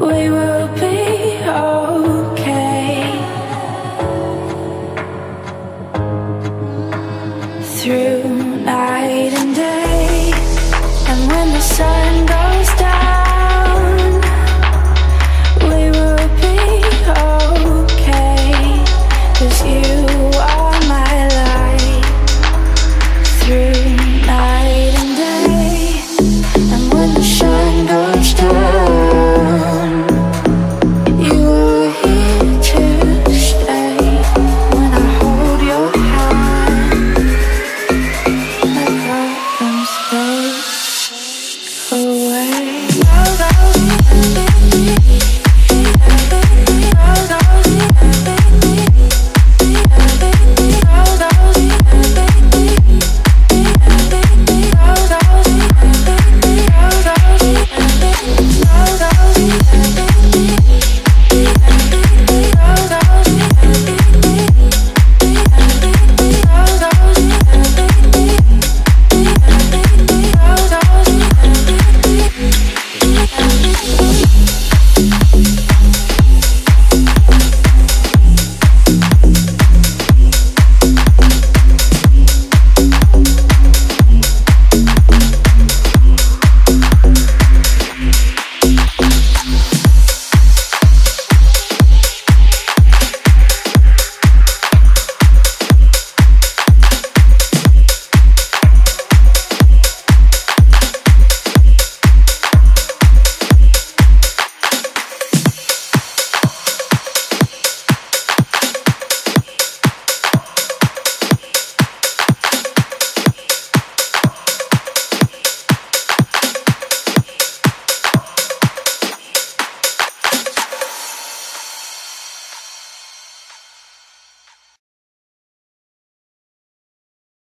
We will be okay. Through